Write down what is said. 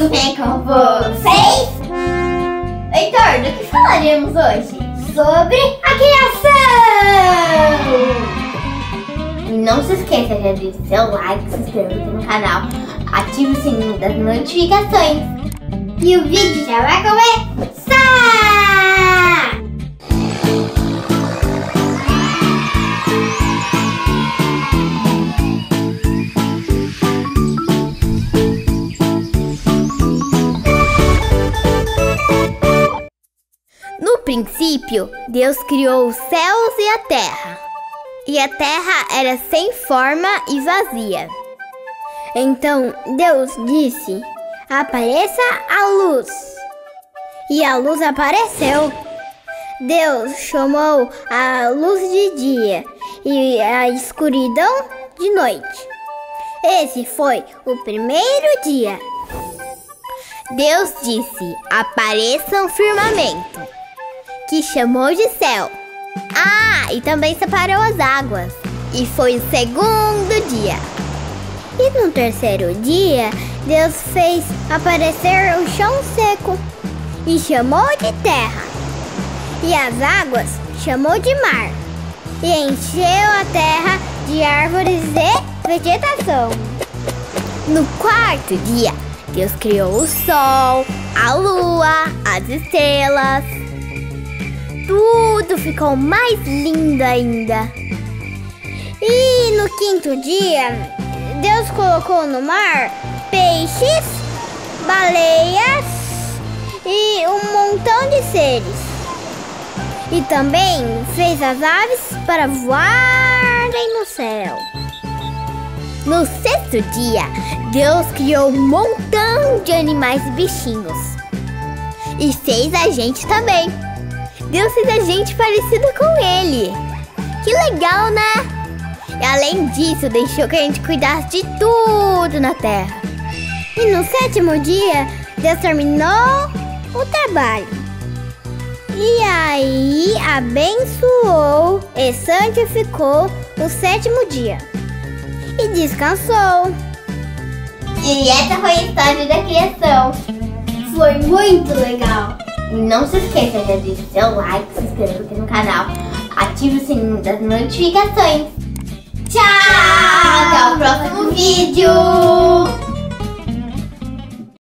tudo bem com vocês? Heitor, do que falaremos hoje? Sobre a criação! Não se esqueça de deixar seu like, se inscreva aqui no canal, ative o sininho das notificações e o vídeo já vai começar! Princípio, Deus criou os céus e a terra. E a terra era sem forma e vazia. Então Deus disse: Apareça a luz. E a luz apareceu. Deus chamou a luz de dia e a escuridão de noite. Esse foi o primeiro dia. Deus disse: Apareça um firmamento que chamou de céu. Ah, e também separou as águas. E foi o segundo dia. E no terceiro dia, Deus fez aparecer o chão seco e chamou de terra. E as águas chamou de mar. E encheu a terra de árvores e vegetação. No quarto dia, Deus criou o sol, a lua, as estrelas tudo ficou mais lindo ainda. E no quinto dia, Deus colocou no mar peixes, baleias e um montão de seres. E também fez as aves para voarem no céu. No sexto dia, Deus criou um montão de animais e bichinhos. E fez a gente também. Deus fez a gente parecido com ele. Que legal, né? E além disso, deixou que a gente cuidasse de tudo na terra. E no sétimo dia, Deus terminou o trabalho. E aí abençoou e santificou o sétimo dia. E descansou. E essa foi a história da criação. Foi muito legal. Não se esqueça de deixar seu like, se inscreva aqui no canal, ative o sininho das notificações. Tchau! Até o próximo vídeo!